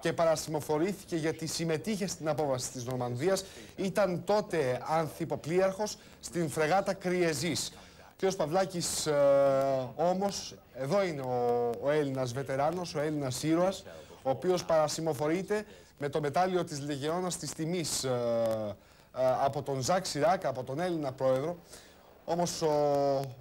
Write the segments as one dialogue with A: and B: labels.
A: και παρασημοφορήθηκε γιατί συμμετείχε στην απόβαση της Νορμανδίας. Ήταν τότε ανθυποπλίαρχος στην φρεγάτα Κριεζής. Ο κ. Παυλάκης ε, όμως, εδώ είναι ο, ο Έλληνας βετεράνος, ο Έλληνας ήρωας, ο οποίος παρασημοφορείται με το μετάλλιο της Λεγεώνας της Τιμής ε, ε, από τον Ζακ Σιράκ, από τον Έλληνα πρόεδρο. Όμως ο,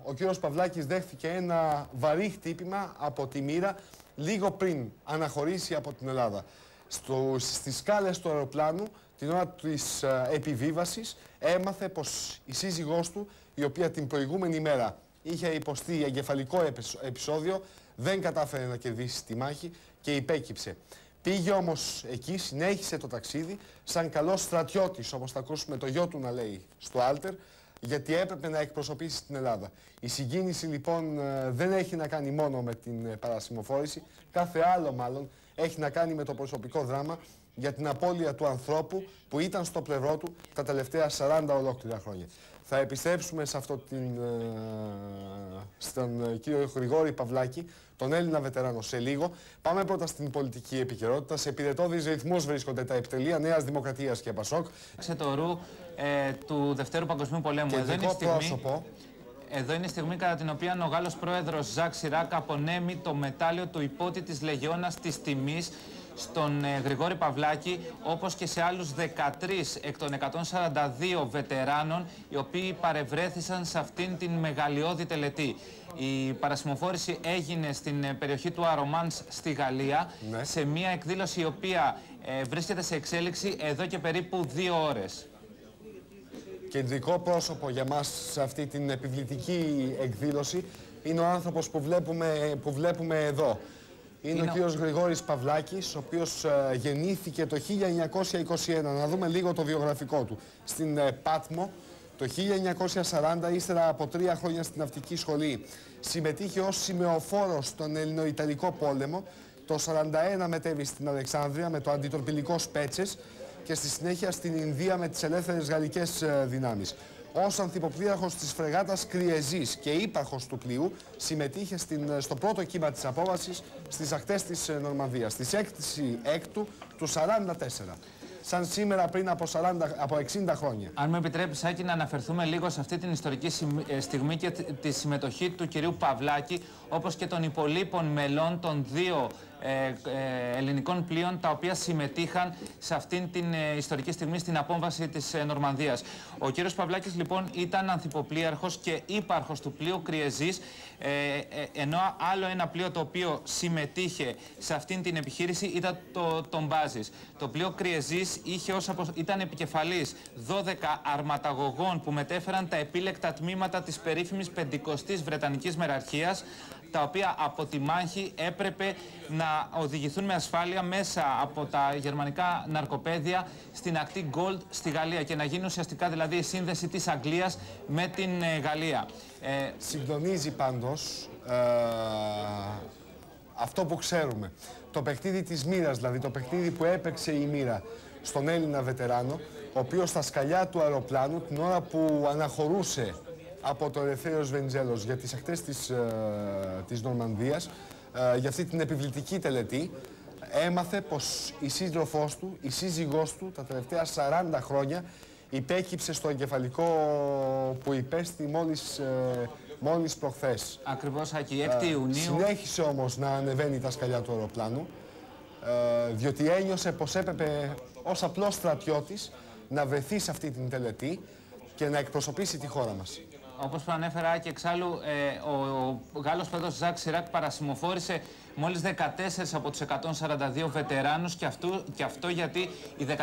A: ο κύριος Παυλάκης δέχθηκε ένα βαρύ χτύπημα από τη μοίρα λίγο πριν αναχωρήσει από την Ελλάδα. Στο, στις σκάλες του αεροπλάνου, την ώρα της ε, επιβίβασης, έμαθε πως η σύζυγός του, η οποία την προηγούμενη μέρα είχε υποστεί εγκεφαλικό επεισόδιο, δεν κατάφερε να κερδίσει τη μάχη και υπέκυψε. Πήγε όμως εκεί, συνέχισε το ταξίδι, σαν καλός στρατιώτης, όπως θα ακούσουμε το γιο του να λέει στο Άλτερ, γιατί έπρεπε να εκπροσωπήσει την Ελλάδα. Η συγκίνηση λοιπόν ε, δεν έχει να κάνει μόνο με την ε, παρασημοφόρηση, κάθε άλλο μάλλον έχει να κάνει με το προσωπικό δράμα για την απώλεια του ανθρώπου που ήταν στο πλευρό του τα τελευταία 40 ολόκληρα χρόνια. Θα επιστρέψουμε σε αυτό την, ε, στον κύριο Γρηγόρη Παυλάκη, τον Έλληνα βετεράνο σε λίγο. Πάμε πρώτα στην πολιτική επικαιρότητα. Σε επιδετώδεις ρυθμούς βρίσκονται τα επιτελεία Νέας Δημοκρατίας και Πασόκ.
B: Ξετορού ε, του Δευτέρου Παγκοσμίου Πολέμου.
A: Εδώ είναι, στιγμή, πρόσωπο.
B: εδώ είναι η στιγμή κατά την οποία ο Γάλλος πρόεδρος Ζακ Σιράκ απονέμει το μετάλλιο του υπότη της Λεγιώνας της Τιμής στον ε, Γρηγόρη Παυλάκη, όπως και σε άλλους 13 εκ των 142 βετεράνων, οι οποίοι παρευρέθησαν σε αυτήν την μεγαλειώδη τελετή. Η παρασημοφόρηση έγινε στην ε, περιοχή του Αρομάνς στη Γαλλία, ναι. σε μια εκδήλωση η οποία ε, βρίσκεται σε εξέλιξη εδώ και περίπου δύο ώρες.
A: Κεντρικό πρόσωπο για μας σε αυτή την επιβλητική εκδήλωση είναι ο άνθρωπος που βλέπουμε, που βλέπουμε εδώ. Είναι, ο κύριος Γρηγόρης Παυλάκης, ο οποίος ε, γεννήθηκε το 1921. Να δούμε λίγο το βιογραφικό του. Στην ε, Πάτμο, το 1940, ύστερα από τρία χρόνια στην ναυτική σχολή, συμμετείχε ως σημεοφόρος στον Ελληνοϊταλικό πόλεμο. Το 1941 μετέβη στην Αλεξάνδρεια με το αντιτορπιλικό Σπέτσες και στη συνέχεια στην Ινδία με τις ελεύθερες γαλλικές ε, δυνάμεις. Ω ανθυποπλήραχος της φρεγάτας Κριεζή και ύπαρχος του πλοίου, συμμετείχε στην, στο πρώτο κύμα της απόβασης στις ακτές της Νορμανδίας, στις 6 έκτου του 44 σαν σήμερα πριν από, 40, από 60 χρόνια.
B: Αν μου επιτρέπεις, Άκη, να αναφερθούμε λίγο σε αυτή την ιστορική ε, στιγμή και τη συμμετοχή του κυρίου Παυλάκη, όπως και των υπολείπων μελών των δύο ε, ε, ελληνικών πλοίων, τα οποία συμμετείχαν σε αυτήν την ιστορική στιγμή στην απόμβαση της Νορμανδίας. Ο κύριος Παυλάκης, λοιπόν, ήταν ανθυποπλοίαρχος και ύπαρχος του πλοίου Κριεζής, ενώ άλλο ένα πλοίο το οποίο συμμετείχε σε αυτήν την επιχείρηση ήταν το, το Μπάζης. Το πλοίο Κριεζής είχε ως απο... ήταν επικεφαλής 12 αρματαγωγών που μετέφεραν τα επίλεκτα τμήματα της περίφημης 50ης Βρετανικής Μεραρχίας τα οποία από τη μάχη έπρεπε να οδηγηθούν με ασφάλεια μέσα από τα γερμανικά ναρκοπαίδια στην ακτή Gold στη Γαλλία και να γίνει ουσιαστικά δηλαδή η σύνδεση της Αγγλίας με την ε, Γαλλία.
A: Ε... Συντονίζει πάντως ε, αυτό που ξέρουμε. Το παιχνίδι της μοίρας, δηλαδή το παιχνίδι που έπαιξε η μοίρα στον Έλληνα βετεράνο, ο οποίος στα σκαλιά του αεροπλάνου, την ώρα που αναχωρούσε από το Ελευθέριος Βενιζέλος για τις ακτές της, ε, της Νορμανδίας, ε, για αυτή την επιβλητική τελετή, έμαθε πως η σύντροφός του, η σύζυγός του, τα τελευταία 40 χρόνια, υπέκυψε στο εγκεφαλικό που υπέστη μόλις, ε, μόλις προχθές.
B: Ακριβώς, Άκη, 6 ε, Ιουνίου.
A: Συνέχισε όμως να ανεβαίνει τα σκαλιά του αεροπλάνου, ε, διότι ένιωσε πως έπρεπε ως απλός στρατιώτης να βρεθεί σε αυτή την τελετή και να εκπροσωπήσει τη χώρα μας.
B: Όπως προανέφερα και εξάλλου, ε, ο, ο Γάλλος πρόεδρος Ζακ Σιράκ παρασημοφόρησε μόλις 14 από τους 142 βετεράνους και, αυτού, και αυτό γιατί οι 14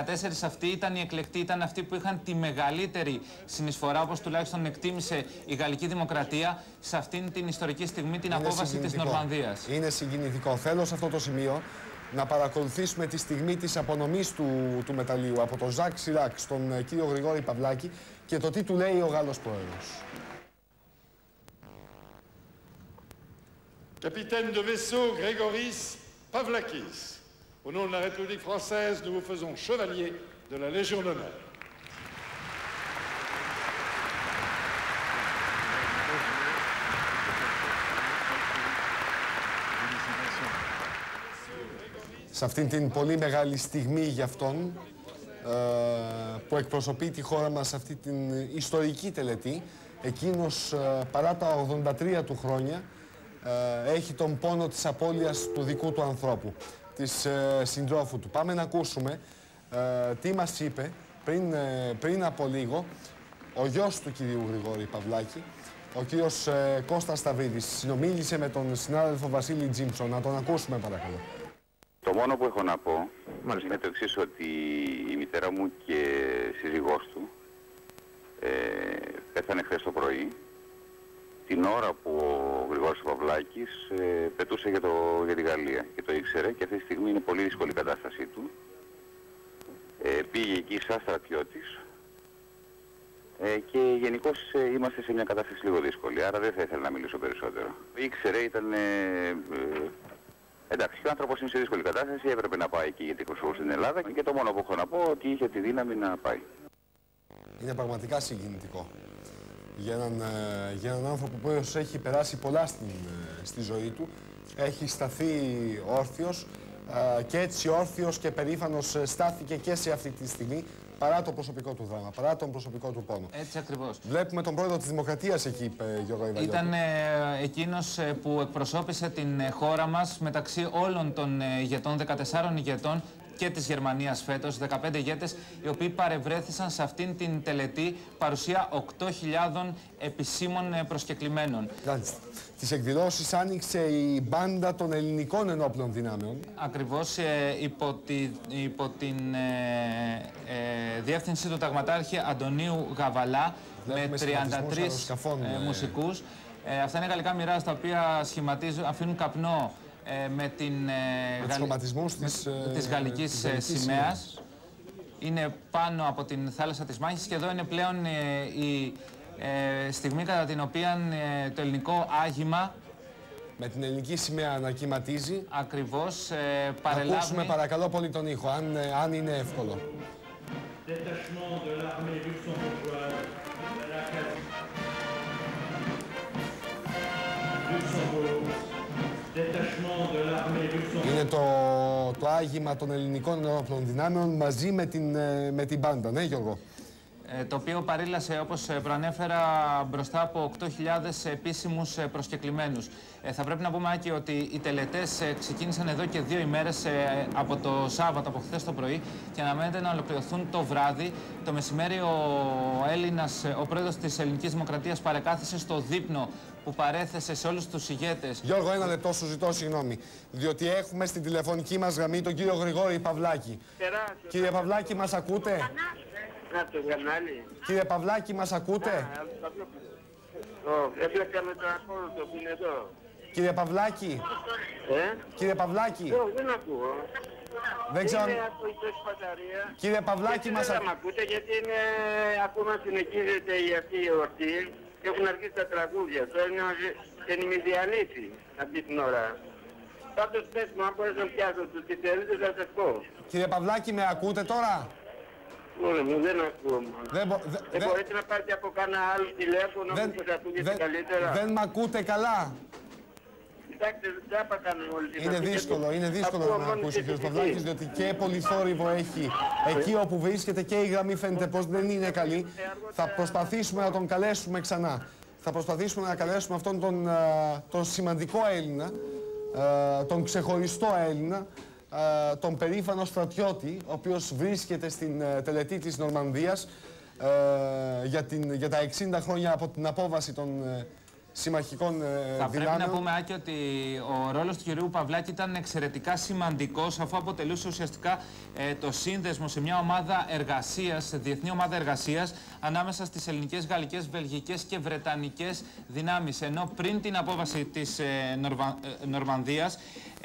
B: αυτοί ήταν οι εκλεκτοί, ήταν αυτοί που είχαν τη μεγαλύτερη συνεισφορά, όπως τουλάχιστον εκτίμησε η Γαλλική Δημοκρατία, σε αυτήν την ιστορική στιγμή, την απόβαση της Νορμανδίας.
A: Είναι συγκινητικό. Θέλω σε αυτό το σημείο να παρακολουθήσουμε τη στιγμή της απονομής του, του μεταλλίου από τον Ζακ Σιράκ στον ε, κύριο Γρηγόρη Παυλάκη και το τι του λέει ο Γάλλος Πρόεδρος.
C: Capitaine de vaisseau Grégoris Pavlakis, au nom de la République française, nous vous faisons chevalier de la Légion d'honneur.
A: σε αυτήν την πολύ μεγάλη στιγμή για αυτόν ε, που εκπροσωπεί τη χώρα μας σε αυτή την ιστορική τελετή. Εκείνος παρά τα 83 του χρόνια έχει τον πόνο της απώλειας του δικού του ανθρώπου, της συντρόφου του. Πάμε να ακούσουμε τι μας είπε πριν, πριν από λίγο ο γιος του κυρίου Γρηγόρη Παυλάκη, ο κύριος ε, Κώστας Σταβίδης, συνομίλησε με τον συνάδελφο Βασίλη Τζίμψον. Να τον ακούσουμε παρακαλώ.
D: Το μόνο που έχω να πω Μάλιστα. είναι το εξής ότι η μητέρα μου και σύζυγός του ε, πέθανε χθες το πρωί την ώρα που ο Γρηγόρης Παυλάκης ε, πετούσε για, το, για τη Γαλλία και το ήξερε και αυτή τη στιγμή είναι πολύ δύσκολη η κατάστασή του. Ε, πήγε εκεί σαν στρατιώτης ε, και γενικώς ε, είμαστε σε μια κατάσταση λίγο δύσκολη, άρα δεν θα ήθελα να μιλήσω περισσότερο. Ήξερε, ήταν. Ε, ε, εντάξει, ο άνθρωπος είναι σε δύσκολη κατάσταση, έπρεπε να πάει εκεί γιατί εκπροσωπούσε στην Ελλάδα και το μόνο που έχω να πω ότι είχε τη δύναμη να πάει.
A: Είναι πραγματικά συγκινητικό. Για έναν, ε, για έναν άνθρωπο που έχει περάσει πολλά στην, στη ζωή του, έχει σταθεί όρθιος και έτσι όρθιος και περήφανος στάθηκε και σε αυτή τη στιγμή παρά το προσωπικό του δράμα, παρά τον προσωπικό του πόνο.
B: Έτσι ακριβώς.
A: Βλέπουμε τον πρόεδρο της Δημοκρατίας εκεί, είπε Γιώργο Ιβαλιώτη.
B: Ήταν ε, εκείνος ε, που εκπροσώπησε την ε, χώρα μας μεταξύ όλων των ε, ηγετών, 14 ηγετών και της Γερμανίας φέτος, 15 ηγέτες, οι οποίοι παρευρέθησαν σε αυτήν την τελετή παρουσία 8.000 επισήμων ε, προσκεκλημένων.
A: Μάλιστα. Τις εκδηλώσεις άνοιξε η μπάντα των ελληνικών ενόπλων δυνάμεων.
B: Ακριβώς ε, υπό, τη, υπό την ε, ε, διεύθυνση του ταγματάρχη Αντωνίου Γαβαλά με 33 ε, μουσικούς. αυτά είναι γαλλικά μοιρά στα οποία σχηματίζουν, αφήνουν καπνό ε, με, την,
A: ε, με
B: της, ε, της γαλλικής ε, σημαίας. Είναι πάνω από την θάλασσα της Μάχης και εδώ είναι πλέον η στιγμή κατά την οποία το ελληνικό άγημα
A: με την ελληνική σημαία ανακυματίζει.
B: Ακριβώς. Ε, παρελάβει...
A: Ακούσουμε παρακαλώ πολύ τον ήχο, αν, αν είναι εύκολο. Άγημα των ελληνικών ενόπλων δυνάμεων μαζί με την, ε, με την μπάντα, ναι Γιώργο.
B: Ε, το οποίο παρήλασε, όπως ε, προανέφερα, μπροστά από 8.000 επίσημους προσκεκλημένους. θα πρέπει να πούμε, Άκη, ότι οι τελετές ξεκίνησαν εδώ και δύο ημέρες από το Σάββατο, από χθες το πρωί και αναμένεται να ολοκληρωθούν το βράδυ. Το μεσημέρι ο Έλληνας, ο πρόεδρος της Ελληνικής Δημοκρατίας παρεκάθισε στο δείπνο που παρέθεσε σε όλους τους ηγέτες.
A: Γιώργο, ένα λεπτό σου ζητώ συγγνώμη. Διότι έχουμε στην τηλεφωνική μας γραμμή τον κύριο Γρηγόρη Παυλάκη. Κύριε Παυλάκη, μας ακούτε; Κύριε Παυλάκη, μας ακούτε;
E: Έβλεπαμε τον ακόλουθο που είναι εδώ.
A: Κύριε Παυλάκη.
E: Ε;
A: Κύριε Παυλάκη.
E: δεν ακούω.
A: Δεν ξέρω.
E: Είναι από
A: Κύριε Παυλάκη, μας
E: ακούτε. Δεν ακούτε γιατί είναι ακόμα συνεχίζεται η αυτή η ορτή και έχουν αρχίσει τα τραγούδια. Τώρα είναι ενημιδιανήτη αυτή την ώρα. Πάντως πες μου, αν μπορείς να πιάσω τους τι θέλετε θα σας πω.
A: Κύριε Παυλάκη, με ακούτε τώρα;
E: Μόνο μου, δεν ακούω. Δεν, μπο, δε, δεν δε... μπορείτε να πάρετε από κανένα άλλο τηλέφωνο δεν, που σας ακούγεται καλύτερα.
A: Δεν με ακούτε καλά;
E: Κοιτάξτε, δεν κάνουμε όλοι
A: Είναι δύσκολο, είναι δύσκολο να ακούσει ο κ. Παυλάκης, διότι και πολύ θόρυβο έχει εκεί όπου βρίσκεται και η γραμμή φαίνεται πως δεν είναι καλή. Θα προσπαθήσουμε να τον καλέσουμε ξανά. Θα προσπαθήσουμε να καλέσουμε αυτόν τον, τον σημαντικό Έλληνα, τον ξεχωριστό Έλληνα, τον περήφανο στρατιώτη, ο οποίος βρίσκεται στην τελετή της Νορμανδίας για, την, για τα 60 χρόνια από την απόβαση των συμμαχικών ε,
B: Θα πρέπει να πούμε, Άκη, ότι ο ρόλος του κυρίου Παυλάκη ήταν εξαιρετικά σημαντικός, αφού αποτελούσε ουσιαστικά ε, το σύνδεσμο σε μια ομάδα εργασίας, διεθνή ομάδα εργασίας, ανάμεσα στις ελληνικές, γαλλικές, βελγικές και βρετανικές δυνάμεις. Ενώ πριν την απόβαση της ε, Νορβα... Ε, Νορμανδίας,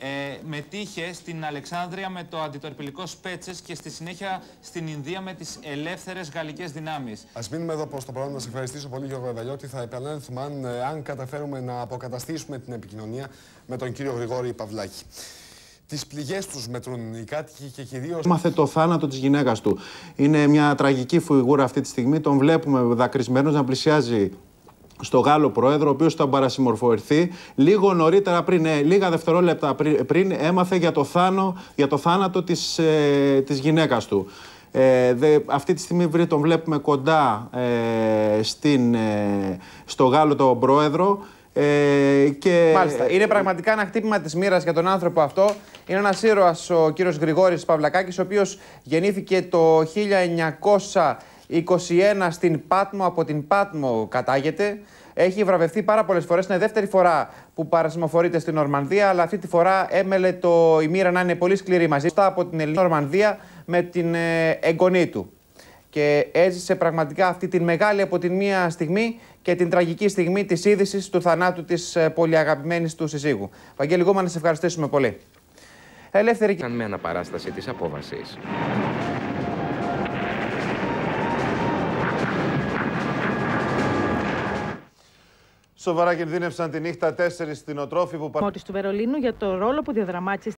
B: ε, μετήχε στην Αλεξάνδρεια με το αντιτορπιλικό Σπέτσες και στη συνέχεια στην Ινδία με τις ελεύθερες γαλλικές δυνάμεις.
A: Ας μείνουμε εδώ προς το παρόν. Να σας ευχαριστήσω πολύ Γιώργο Ευελιώτη. Θα επανέλθουμε αν, ε, αν καταφέρουμε να αποκαταστήσουμε την επικοινωνία με τον κύριο Γρηγόρη Παυλάκη. Τις πληγές τους μετρούν οι κάτοικοι και κυρίω.
F: Μάθε το θάνατο της γυναίκας του. Είναι μια τραγική φιγούρα αυτή τη στιγμή. Τον βλέπουμε δακρυσμένος να πλησιάζει στο Γάλλο Πρόεδρο, ο οποίος ήταν παρασυμμορφωθεί. Λίγο νωρίτερα πριν, ε, λίγα δευτερόλεπτα πριν, έμαθε για το, θάνο, για το θάνατο της, ε, της γυναίκας του. Ε, δε, αυτή τη στιγμή τον βλέπουμε κοντά ε, στην, ε, στο Γάλλο τον Πρόεδρο.
G: Ε, και... Μάλιστα. Είναι πραγματικά ένα χτύπημα της μοίρας για τον άνθρωπο αυτό. Είναι ένας ήρωας ο κύριος Γρηγόρης Παυλακάκης, ο οποίος γεννήθηκε το 1921 στην Πάτμο. Από την Πάτμο κατάγεται. Έχει βραβευτεί πάρα πολλές φορές. Είναι δεύτερη φορά που παρασημοφορείται στην Ορμανδία, αλλά αυτή τη φορά έμελε το, η μοίρα να είναι πολύ σκληρή μαζί. από την Ελληνική Ορμανδία με την ε, εγγονή του. Και έζησε πραγματικά αυτή τη μεγάλη από την μία στιγμή και την τραγική στιγμή της είδησης του θανάτου της ε, πολύ αγαπημένη του συζύγου. Βαγγέλη Γόμα, να σε ευχαριστήσουμε πολύ. Ελεύθερη
H: και. με αναπαράσταση της απόβασης.
I: Σοβαρά κινδύνευσαν τη νύχτα τέσσερις κτηνοτρόφοι που
J: του Βερολίνου για το ρόλο που διαδραμάτισε